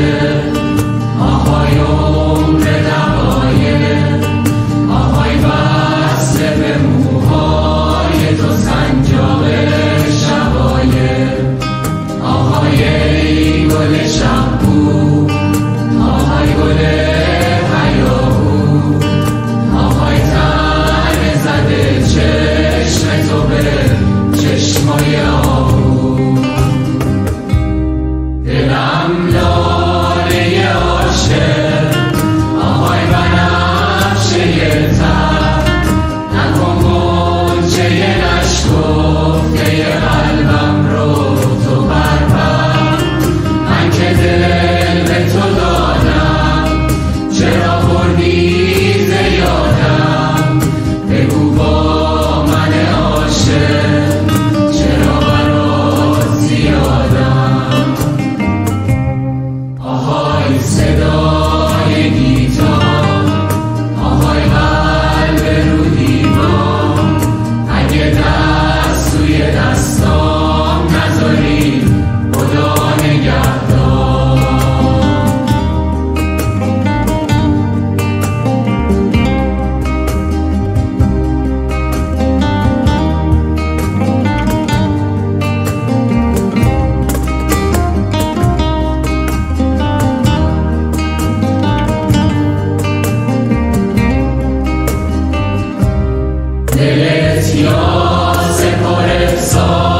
Yeah. Deleziose por el.